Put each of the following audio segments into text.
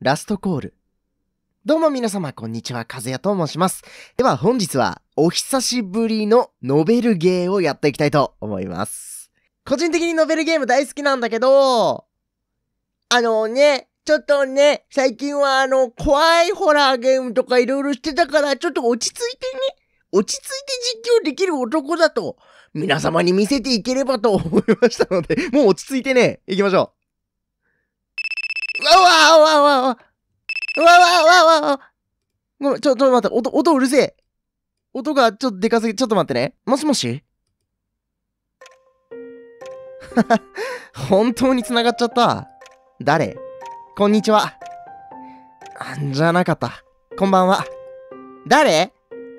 ラストコール。どうも皆様、こんにちは。かずやと申します。では本日は、お久しぶりのノベルゲーをやっていきたいと思います。個人的にノベルゲーム大好きなんだけど、あのね、ちょっとね、最近はあの、怖いホラーゲームとかいろいろしてたから、ちょっと落ち着いてね、落ち着いて実況できる男だと、皆様に見せていければと思いましたので、もう落ち着いてね、行きましょう。うわわわわわわわわわごめん、ちょ、ちょっと待って、音、音うるせえ。音がちょっとでかすぎ、ちょっと待ってね。もしもし本当に繋がっちゃった。誰こんにちは。あんじゃなかった。こんばんは。誰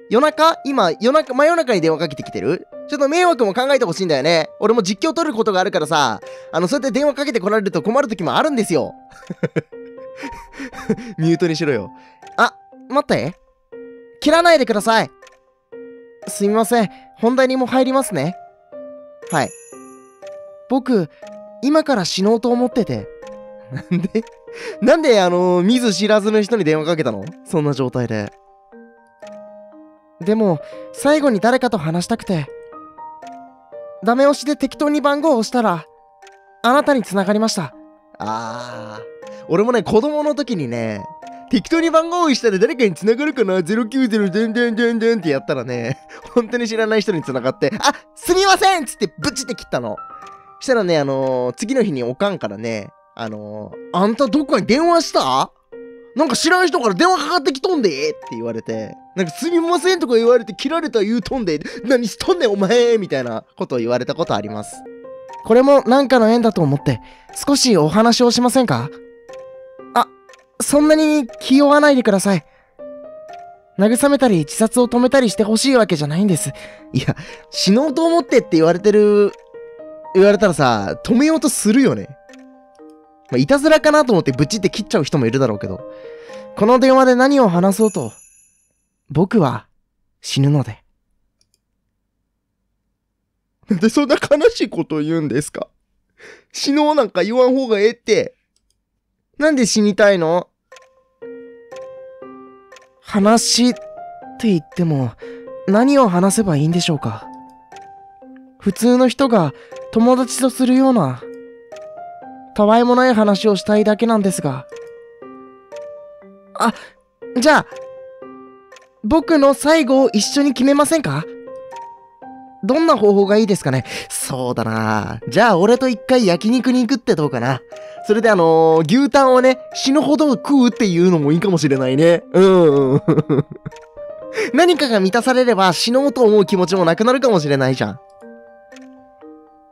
夜中今、夜中、真夜中に電話かけてきてるちょっと迷惑も考えてほしいんだよね。俺も実況取ることがあるからさ、あの、そうやって電話かけてこられると困る時もあるんですよ。ミュートにしろよ。あ、待って。切らないでください。すみません。本題にも入りますね。はい。僕、今から死のうと思ってて。なんで？なんで、あの見ず知らずの人に電話かけたの？そんな状態で。でも、最後に誰かと話したくて。ダメ押しで適当に番号を押したら、あなたに繋がりました。あー。俺もね、子供の時にね、適当に番号を押したら誰かに繋がるかな ?090 でんでんでんでんってやったらね、本当に知らない人に繋がって、あすみませんっつってブチって切ったの。したらね、あのー次の日におかんからね、あのーあんたどっかに電話した？なんか知らん人から電話かかってきとんでって言われて、なんかすみませんとか言われて切られた言うとんで、何しとんねんお前みたいなことを言われたことあります。これもなんかの縁だと思って、少しお話をしませんか？あ、そんなに気負わないでください。慰めたり自殺を止めたりしてほしいわけじゃないんです。いや、死のうと思ってって言われてる、言われたらさ、止めようとするよね。まあ、いたずらかなと思ってブチって切っちゃう人もいるだろうけど。この電話で何を話そうと、僕は死ぬので。なんでそんな悲しいことを言うんですか？死のうなんか言わん方がええって。なんで死にたいの？話って言っても何を話せばいいんでしょうか普通の人が友達とするようなたわいもない話をしたいだけなんですが。あ、じゃあ、僕の最後を一緒に決めませんか？どんな方法がいいですかね？そうだなじゃあ俺と一回焼肉に行くってどうかなそれであのー牛タンをね、死ぬほど食うっていうのもいいかもしれないね。うんうん。何かが満たされれば死のうと思う気持ちもなくなるかもしれないじゃん。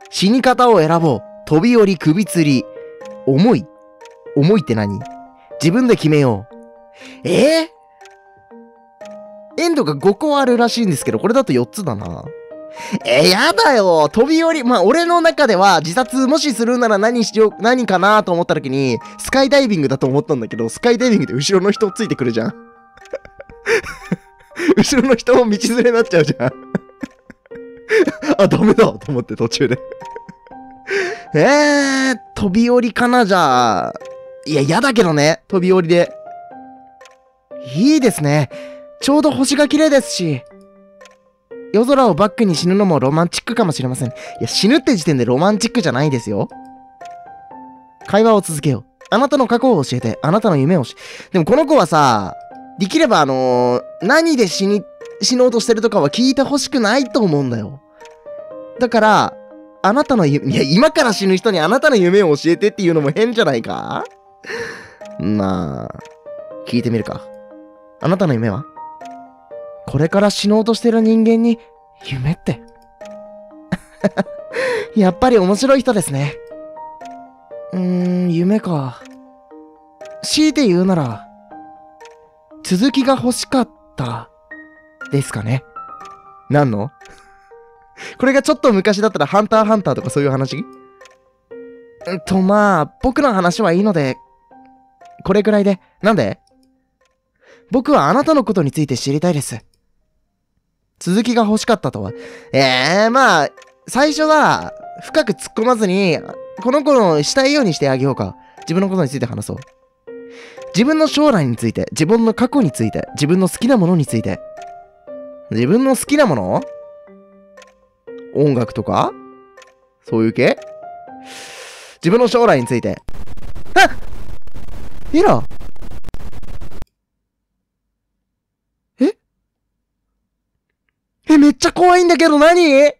死に方を選ぼう。飛び降り首吊り。重い。重いって何？自分で決めよう。え？ー、エンドが5個あるらしいんですけど、これだと4つだな。えー、やだよ飛び降り、まあ、俺の中では自殺もしするなら何しよう、何かなと思った時に、スカイダイビングだと思ったんだけど、スカイダイビングで後ろの人をついてくるじゃん。後ろの人も道連れになっちゃうじゃん。あ、ダメだと思って途中で。えー、飛び降りかなじゃあ。いや、嫌だけどね、飛び降りで。いいですね。ちょうど星が綺麗ですし。夜空をバックに死ぬのもロマンチックかもしれません。いや、死ぬって時点でロマンチックじゃないですよ。会話を続けよう。あなたの過去を教えて、あなたの夢をし。でもこの子はさ、できればあのー何で死に、死のうとしてるとかは聞いてほしくないと思うんだよ。だから、あなたの夢、いや、今から死ぬ人にあなたの夢を教えてっていうのも変じゃないか？まあ、聞いてみるか。あなたの夢は？これから死のうとしてる人間に、夢って？やっぱり面白い人ですね。うーん、夢か。強いて言うなら、続きが欲しかった、ですかね。何の？これがちょっと昔だったらハンターハンターとかそういう話？んと、まあ、僕の話はいいので、これくらいで。なんで？僕はあなたのことについて知りたいです。続きが欲しかったとは。ええー、まあ、最初は、深く突っ込まずに、この子のしたいようにしてあげようか。自分のことについて話そう。自分の将来について、自分の過去について、自分の好きなものについて。自分の好きなもの？音楽とか？そういう系？自分の将来について。あっミラえ？え、めっちゃ怖いんだけど何？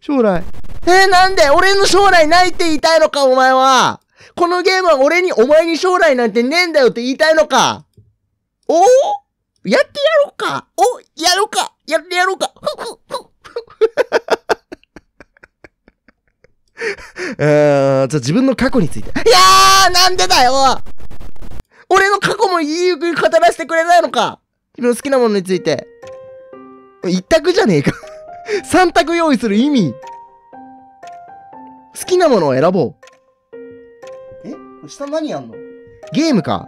将来。えなんで？俺の将来ないって言いたいのかお前は。このゲームは俺に、お前に将来なんてねえんだよって言いたいのか。お？おやってやろうか。お？やろうか。やってやろうか。ふふふ えー、じゃあ自分の過去について。いやーなんでだよ俺の過去もいい語らせてくれないのか自分の好きなものについて。一択じゃねえか 三択用意する意味。好きなものを選ぼう。え？下何やんの？ゲームか。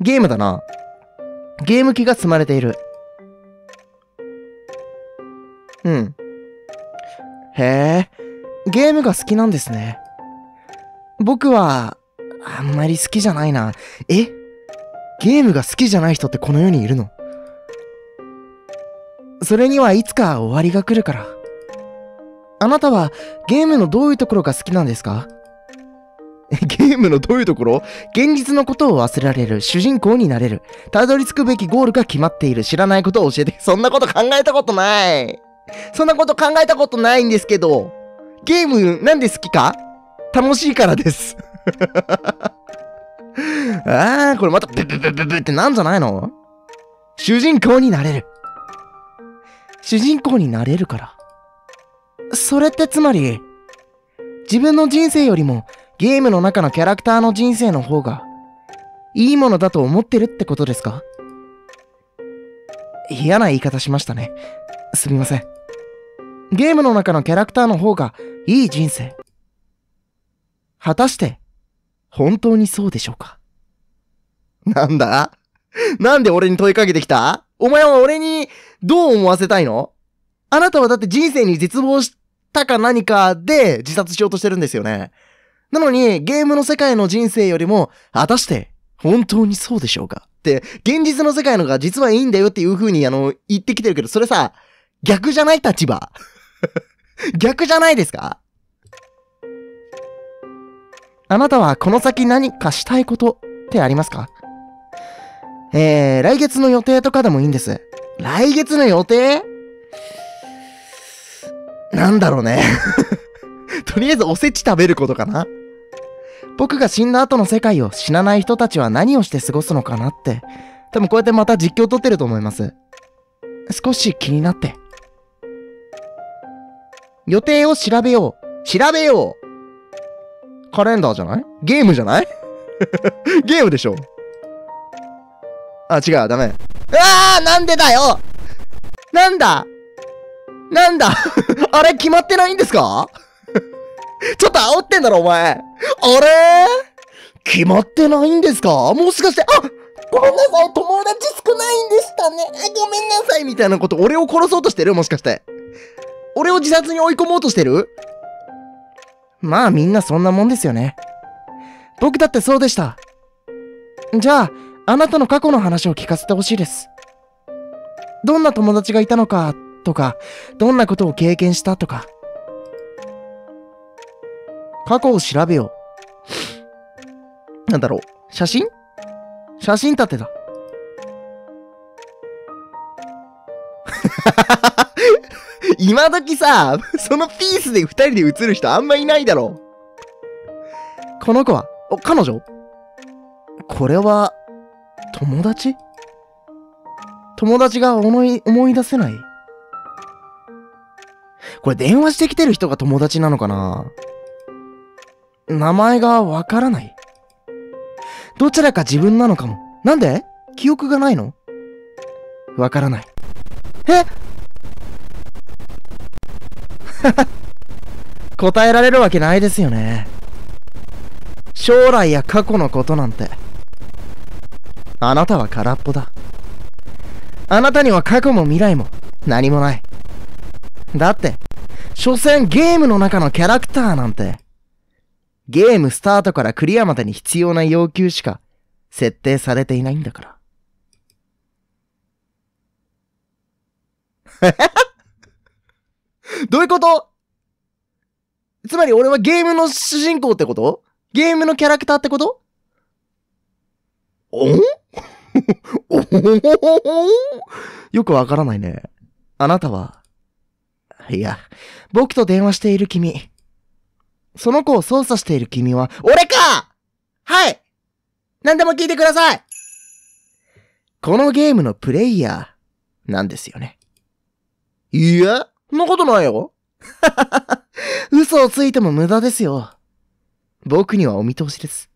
ゲームだな。ゲーム機が積まれている。うん。へえ、ゲームが好きなんですね。僕は、あんまり好きじゃないな。え？ゲームが好きじゃない人ってこの世にいるの？それにはいつか終わりが来るから。あなたはゲームのどういうところが好きなんですか？ゲームのどういうところ？現実のことを忘れられる。主人公になれる。たどり着くべきゴールが決まっている。知らないことを教えて。そんなこと考えたことない。そんなこと考えたことないんですけど。ゲームなんで好きか？楽しいからです。あー、これまたブブブブブってなんじゃないの主人公になれる。主人公になれるから。それってつまり、自分の人生よりもゲームの中のキャラクターの人生の方がいいものだと思ってるってことですか嫌な言い方しましたね。すみません。ゲームの中のキャラクターの方がいい人生。果たして、本当にそうでしょうか？なんだ？なんで俺に問いかけてきた？お前は俺にどう思わせたいの？あなたはだって人生に絶望したか何かで自殺しようとしてるんですよね。なのに、ゲームの世界の人生よりも、果たして、本当にそうでしょうか？って、現実の世界のが実はいいんだよっていう風に、あの、言ってきてるけど、それさ、逆じゃない立場？逆じゃないですか？あなたはこの先何かしたいことってありますか？えー、来月の予定とかでもいいんです。来月の予定？なんだろうね。とりあえずおせち食べることかな。僕が死んだ後の世界を死なない人たちは何をして過ごすのかなって、多分こうやってまた実況撮ってると思います。少し気になって。予定を調べよう。調べよう。カレンダーじゃない？ゲームじゃない？ゲームでしょ。あ、違う、ダメ。あなんでだよ。なんだ？なんだ？あれ決まってないんですか？ちょっと煽ってんだろ、お前。あれ？決まってないんですか？もしかして、あごめんなさい、友達少ないんでしたね。ごめんなさい、みたいなこと、俺を殺そうとしてる？もしかして。俺を自殺に追い込もうとしてる？まあみんなそんなもんですよね。僕だってそうでした。じゃあ、あなたの過去の話を聞かせてほしいです。どんな友達がいたのか、とか、どんなことを経験したとか。過去を調べよう。なんだろう。写真？写真立てだ。今時さ、そのピースで二人で写る人あんまいないだろう。この子は、お、彼女？これは、友達？友達が思い、思い出せない？これ電話してきてる人が友達なのかな？名前がわからない。どちらか自分なのかも。なんで？記憶がないの？わからない。え？答えられるわけないですよね。将来や過去のことなんて。あなたは空っぽだ。あなたには過去も未来も何もない。だって、所詮ゲームの中のキャラクターなんて、ゲームスタートからクリアまでに必要な要求しか設定されていないんだから。どういうこと？つまり俺はゲームの主人公ってこと？ゲームのキャラクターってこと？お？ん およくわからないね。あなたは、いや、僕と電話している君。その子を操作している君は、俺かはい何でも聞いてくださいこのゲームのプレイヤーなんですよね。いや、そんなことないよ。嘘をついても無駄ですよ。僕にはお見通しです。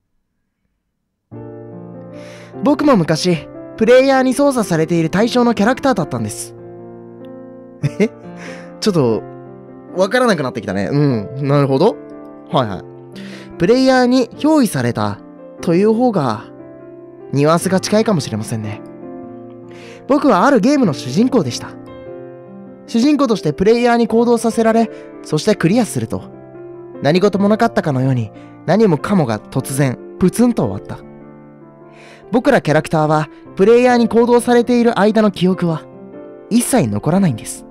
僕も昔、プレイヤーに操作されている対象のキャラクターだったんです。え？ちょっと、わからなくなってきたね。うん、なるほど。はいはい。プレイヤーに憑依されたという方が、ニュアンスが近いかもしれませんね。僕はあるゲームの主人公でした。主人公としてプレイヤーに行動させられ、そしてクリアすると、何事もなかったかのように、何もかもが突然、プツンと終わった。僕らキャラクターは、プレイヤーに行動されている間の記憶は、一切残らないんです。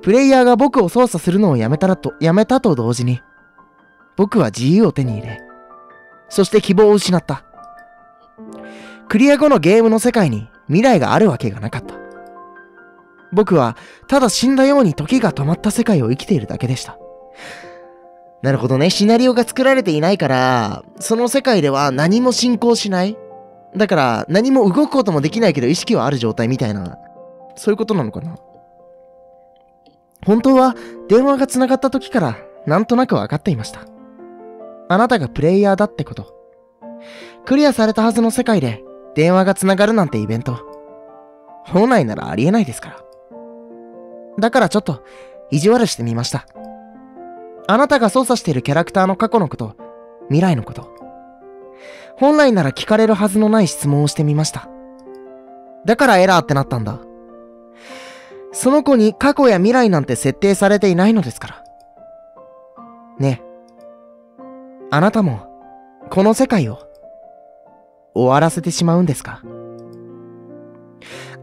プレイヤーが僕を操作するのをやめたらと、やめたと同時に、僕は自由を手に入れ、そして希望を失った。クリア後のゲームの世界に未来があるわけがなかった。僕は、ただ死んだように時が止まった世界を生きているだけでした。なるほどね。シナリオが作られていないから、その世界では何も進行しない。だから、何も動くこともできないけど意識はある状態みたいな、そういうことなのかな。本当は、電話が繋がった時から、なんとなく分かっていました。あなたがプレイヤーだってこと。クリアされたはずの世界で、電話が繋がるなんてイベント。本来ならありえないですから。だからちょっと、意地悪してみました。あなたが操作しているキャラクターの過去のこと、未来のこと。本来なら聞かれるはずのない質問をしてみました。だからエラーってなったんだ。その子に過去や未来なんて設定されていないのですから。ねえ。あなたも、この世界を、終わらせてしまうんですか？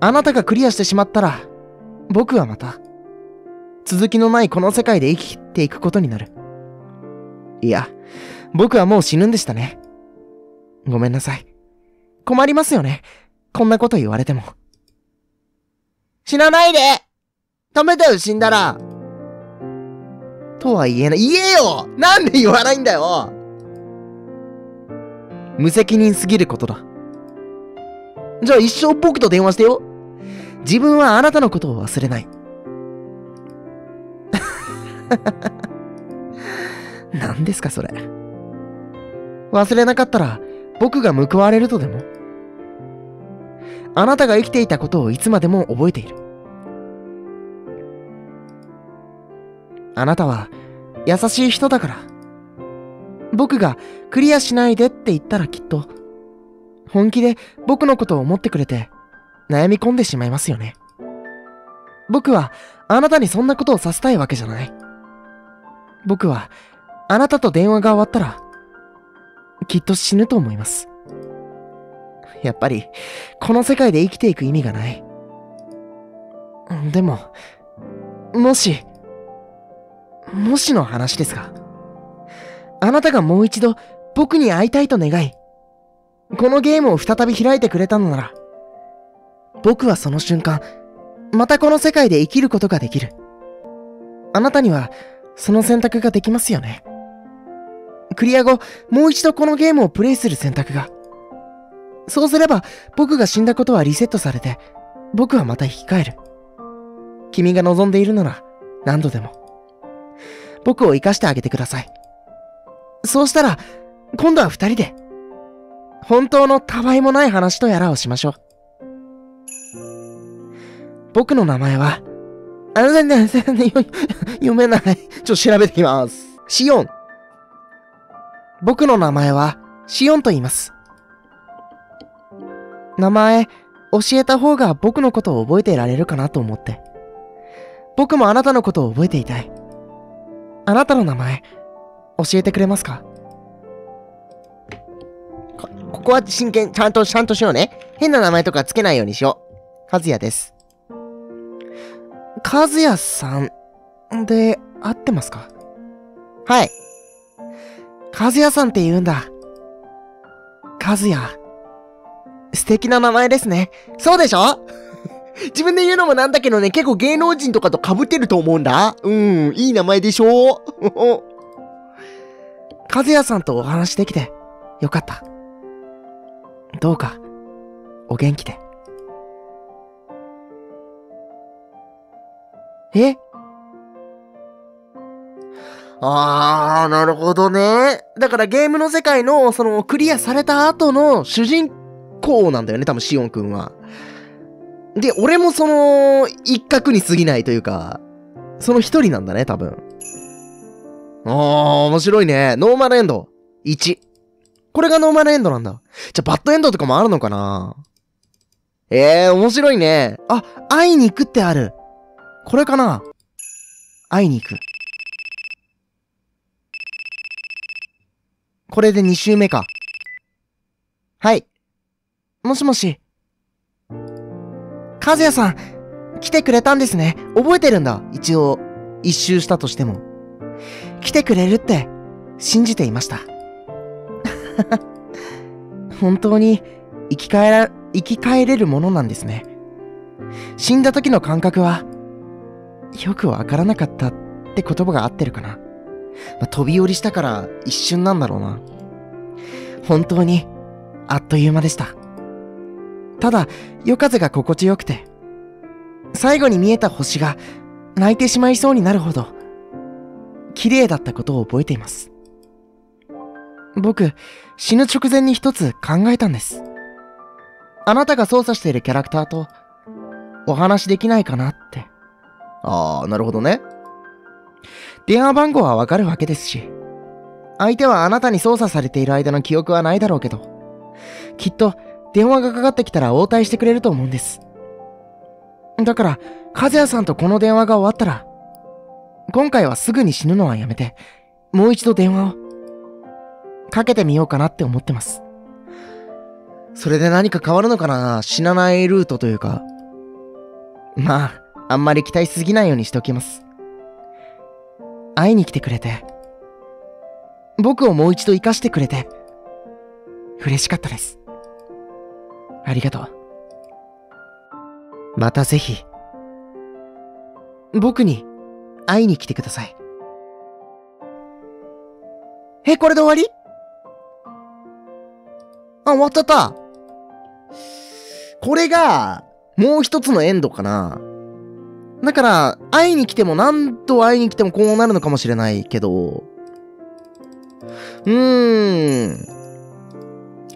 あなたがクリアしてしまったら、僕はまた、続きのないこの世界で生きていくことになる。いや、僕はもう死ぬんでしたね。ごめんなさい。困りますよね。こんなこと言われても。死なないで止めてよ、死んだらとは言えない。言えよなんで言わないんだよ無責任すぎることだ。じゃあ一生僕と電話してよ。自分はあなたのことを忘れない。何ですかそれ。忘れなかったら僕が報われるとでも？あなたが生きていたことをいつまでも覚えている。あなたは優しい人だから。僕がクリアしないでって言ったらきっと本気で僕のことを思ってくれて悩み込んでしまいますよね。僕はあなたにそんなことをさせたいわけじゃない。僕はあなたと電話が終わったらきっと死ぬと思います。やっぱりこの世界で生きていく意味がない。でも、もし、もしの話ですが、あなたがもう一度僕に会いたいと願い、このゲームを再び開いてくれたのなら、僕はその瞬間、またこの世界で生きることができる。あなたには、その選択ができますよね。クリア後、もう一度このゲームをプレイする選択が。そうすれば、僕が死んだことはリセットされて、僕はまた生き返る。君が望んでいるなら、何度でも。僕を生かしてあげてください。そうしたら、今度は二人で、本当のたわいもない話とやらをしましょう。僕の名前は、あの、全然、読めない。ちょっと調べてきます。シオン。僕の名前は、シオンと言います。名前、教えた方が僕のことを覚えていられるかなと思って。僕もあなたのことを覚えていたい。あなたの名前、教えてくれますか？こここは真剣、ちゃんと、ちゃんとしようね。変な名前とかつけないようにしよう。和也です。和也さんで、合ってますか？はい。和也さんって言うんだ。和也。素敵な名前ですね。そうでしょ？自分で言うのもなんだけどね、結構芸能人とかと被ってると思うんだ。うん、いい名前でしょ？和也さんとお話できて、よかった。どうか、お元気で。え？あー、なるほどね。だからゲームの世界の、その、クリアされた後の主人公なんだよね、多分シオンくんは。で、俺もその、一角に過ぎないというか、その一人なんだね、多分。あー、面白いね。ノーマルエンド。1。これがノーマルエンドなんだ。じゃ、バッドエンドとかもあるのかな？ええー、面白いね。あ、会いに行くってある。これかな？会いに行く。これで2周目か。はい。もしもし。和也さん、来てくれたんですね。覚えてるんだ。一応、一周したとしても。来てくれるって信じていました。本当に生き返ら、生き返れるものなんですね。死んだ時の感覚は、よくわからなかったって言葉が合ってるかな。まあ、飛び降りしたから一瞬なんだろうな。本当に、あっという間でした。ただ、夜風が心地よくて、最後に見えた星が泣いてしまいそうになるほど、綺麗だったことを覚えています。僕、死ぬ直前に一つ考えたんです。あなたが操作しているキャラクターと、お話できないかなって。ああ、なるほどね。電話番号はわかるわけですし、相手はあなたに操作されている間の記憶はないだろうけど、きっと電話がかかってきたら応対してくれると思うんです。だから、和也さんとこの電話が終わったら、今回はすぐに死ぬのはやめて、もう一度電話を。かけてみようかなって思ってます。それで何か変わるのかな死なないルートというか。まあ、あんまり期待しすぎないようにしておきます。会いに来てくれて、僕をもう一度生かしてくれて、嬉しかったです。ありがとう。またぜひ、僕に会いに来てください。え、これで終わり？あ、終わっちゃった。これが、もう一つのエンドかな。だから、会いに来ても何度会いに来てもこうなるのかもしれないけど、うーん。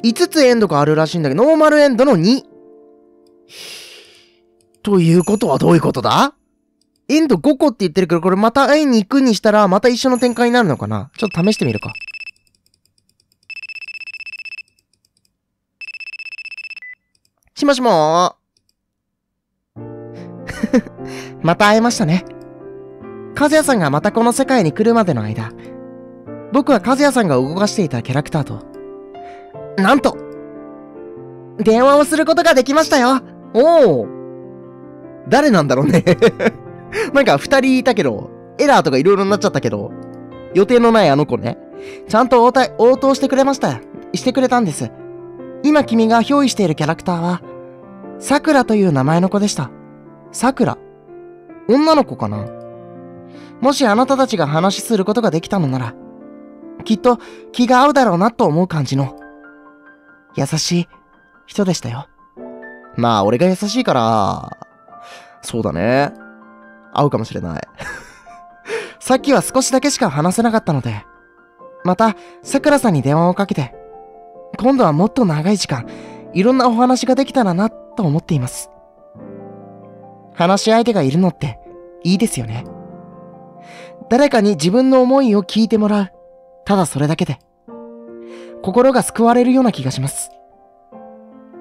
5つエンドがあるらしいんだけど、ノーマルエンドの2。ということはどういうことだ？エンド5個って言ってるけど、これまた会いに行くにしたら、また一緒の展開になるのかな？ちょっと試してみるか。しもしもー。また会えましたね。和也さんがまたこの世界に来るまでの間、僕は和也さんが動かしていたキャラクターと、なんと、電話をすることができましたよおお誰なんだろうね なんか二人いたけど、エラーとか色々になっちゃったけど、予定のないあの子ね、ちゃんと応対、応答してくれました。してくれたんです。今君が憑依しているキャラクターは、さくらという名前の子でした。さくら。女の子かなもしあなたたちが話しすることができたのなら、きっと気が合うだろうなと思う感じの、優しい人でしたよ。まあ、俺が優しいから、そうだね。合うかもしれない。さっきは少しだけしか話せなかったので、また、さくらさんに電話をかけて、今度はもっと長い時間、いろんなお話ができたらな、と思っています。話し相手がいるのっていいですよね。誰かに自分の思いを聞いてもらう。ただそれだけで、心が救われるような気がします。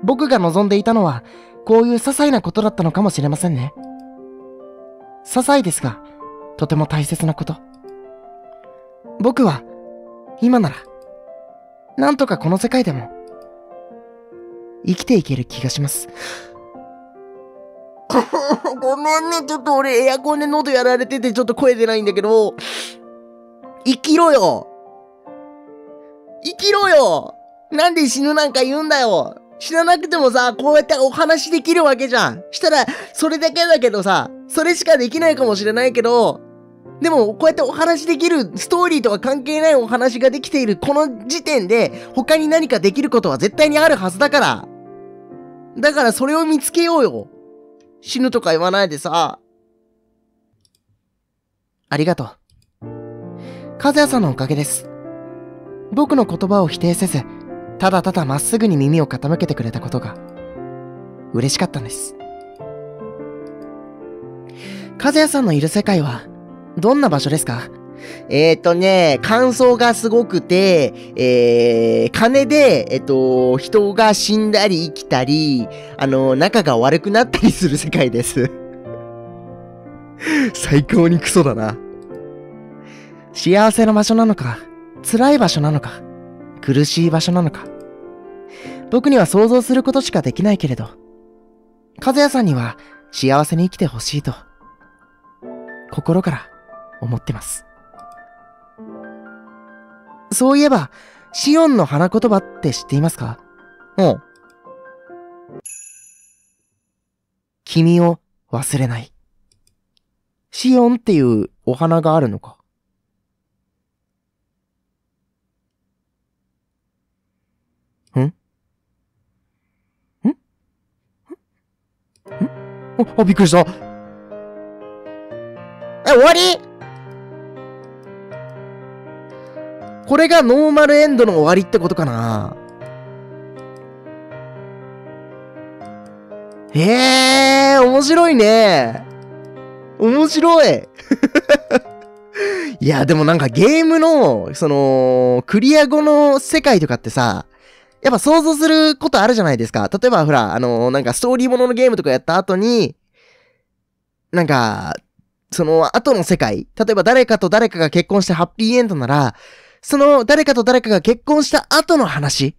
僕が望んでいたのは、こういう些細なことだったのかもしれませんね。些細ですが、とても大切なこと。僕は、今なら、なんとかこの世界でも生きていける気がします。ごめんね、ちょっと俺エアコンで喉やられててちょっと声出ないんだけど、生きろよ生きろよなんで死ぬなんか言うんだよ死ななくてもさ、こうやってお話できるわけじゃん。したら、それだけだけどさ、それしかできないかもしれないけど、でも、こうやってお話できる、ストーリーとは関係ないお話ができているこの時点で、他に何かできることは絶対にあるはずだから。だからそれを見つけようよ。死ぬとか言わないでさ。ありがとう。和也さんのおかげです。僕の言葉を否定せず、ただただまっすぐに耳を傾けてくれたことが、嬉しかったんです。和也さんのいる世界は、どんな場所ですか？えっ、ー、とね、感想がすごくて、えー、金で、えっ、ー、と、人が死んだり生きたり、あの、仲が悪くなったりする世界です。最高にクソだな。幸せな場所なのか、辛い場所なのか、苦しい場所なのか。僕には想像することしかできないけれど、和也さんには幸せに生きてほしいと、心から思ってます。そういえば、シオンの花言葉って知っていますか？うん。君を忘れない。シオンっていうお花があるのか？あ、びっくりした。え、終わりこれがノーマルエンドの終わりってことかなへえー、面白いね。面白い。いや、でもなんかゲームの、その、クリア後の世界とかってさ、やっぱ想像することあるじゃないですか。例えばほら、あのなんかストーリーもののゲームとかやった後に、なんか、その後の世界、例えば誰かと誰かが結婚してハッピーエンドなら、その誰かと誰かが結婚した後の話。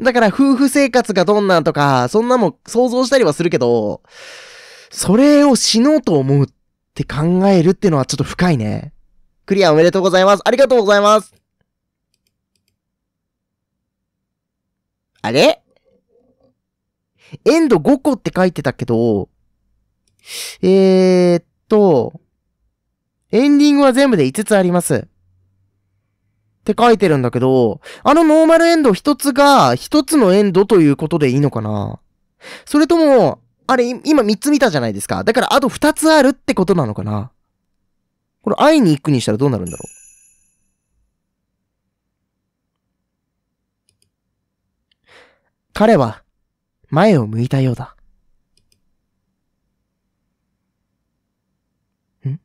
だから夫婦生活がどんなんとか、そんなも想像したりはするけど、それを死のうと思うって考えるっていうのはちょっと深いね。クリアおめでとうございます。ありがとうございます。あれ？エンド5個って書いてたけど、えー、っと、エンディングは全部で5つあります。って書いてるんだけど、あのノーマルエンド一つが一つのエンドということでいいのかな？それとも、あれ、今三つ見たじゃないですか。だからあと二つあるってことなのかな？これ会いに行くにしたらどうなるんだろう？彼は前を向いたようだ。ん？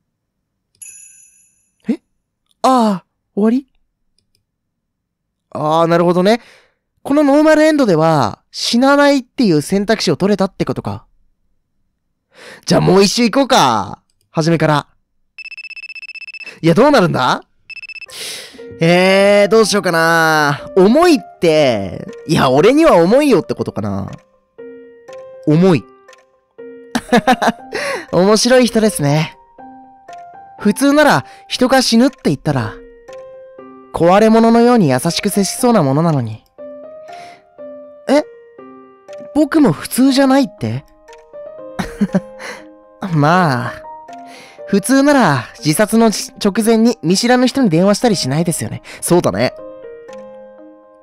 え？ああ、終わり？ああ、なるほどね。このノーマルエンドでは、死なないっていう選択肢を取れたってことか。じゃあもう一周行こうか。はじめから。いや、どうなるんだ？えー、どうしようかな。重いって、いや、俺には重いよってことかな。重い。面白い人ですね。普通なら人が死ぬって言ったら壊れ物のように優しく接しそうなものなのに。え？僕も普通じゃないって？まあ、普通なら自殺の直前に見知らぬ人に電話したりしないですよね。そうだね。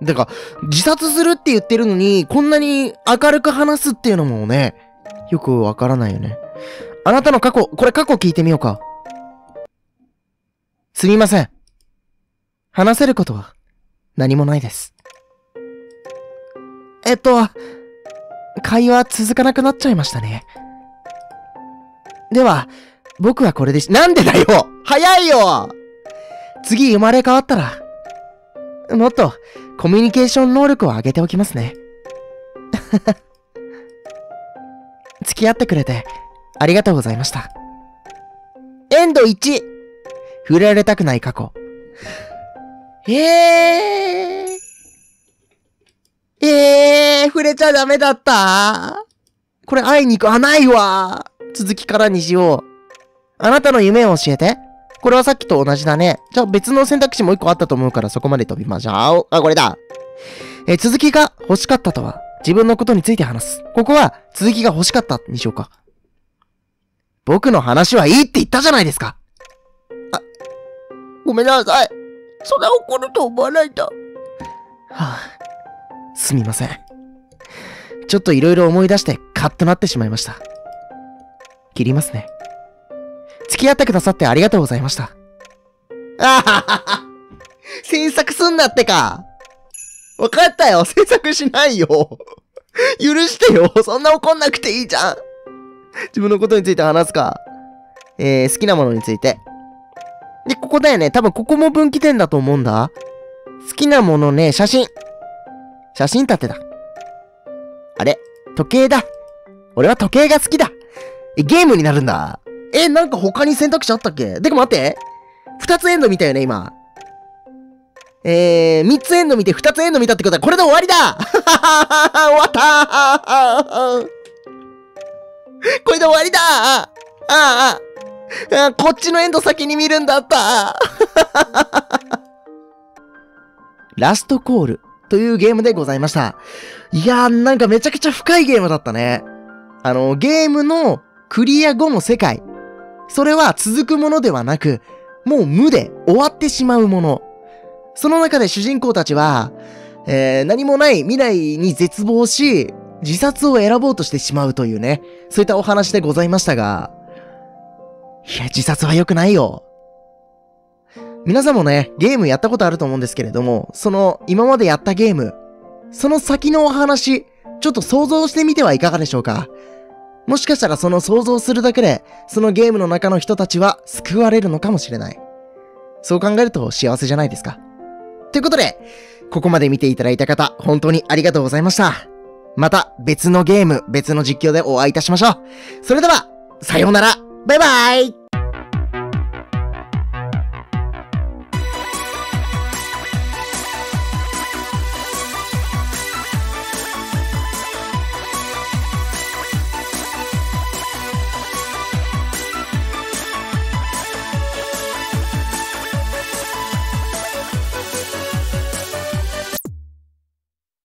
てか、自殺するって言ってるのに、こんなに明るく話すっていうのもね、よくわからないよね。あなたの過去、これ過去聞いてみようか。すみません。話せることは何もないです。えっと、会話続かなくなっちゃいましたね。では、僕はこれでし、なんでだよ早いよ次生まれ変わったら、もっとコミュニケーション能力を上げておきますね。付き合ってくれてありがとうございました。エンド 1! 触れられたくない過去。ええー、ええ手触れちゃダメだったこれ会いに行く。あ、ないわ。続きからにしよう。あなたの夢を教えて。これはさっきと同じだね。じゃあ別の選択肢もう一個あったと思うからそこまで飛びましょう。あ、これだ。え続きが欲しかったとは、自分のことについて話す。ここは続きが欲しかったにしようか。僕の話はいいって言ったじゃないですか。あ、ごめんなさい。そんな怒ると思わないと。はあ、すみません。ちょっと色々思い出してカッとなってしまいました。切りますね。付き合ってくださってありがとうございました。あははは。詮索すんなってか。わかったよ。詮索しないよ。許してよ。そんな怒んなくていいじゃん。自分のことについて話すか。えー、好きなものについて。で、ここだよね。多分ここも分岐点だと思うんだ。好きなものね、写真。写真立てだ。あれ？時計だ。俺は時計が好きだ。え、ゲームになるんだ。え、なんか他に選択肢あったっけ？でも待って。二つエンド見たよね、今。えー、三つエンド見て二つエンド見たってことは、これで終わりだ 終わった これで終わりだあああこっちのエンド先に見るんだった ラストコールというゲームでございました。いやー、なんかめちゃくちゃ深いゲームだったね。あの、ゲームのクリア後の世界。それは続くものではなく、もう無で終わってしまうもの。その中で主人公たちは、えー、何もない未来に絶望し、自殺を選ぼうとしてしまうというね、そういったお話でございましたが、いや、自殺は良くないよ。皆さんもね、ゲームやったことあると思うんですけれども、その今までやったゲーム、その先のお話、ちょっと想像してみてはいかがでしょうか？もしかしたらその想像するだけで、そのゲームの中の人たちは救われるのかもしれない。そう考えると幸せじゃないですか。ということで、ここまで見ていただいた方、本当にありがとうございました。また別のゲーム、別の実況でお会いいたしましょう。それでは、さようなら、バイバイ